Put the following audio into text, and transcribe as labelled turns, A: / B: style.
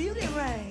A: beauty it rain.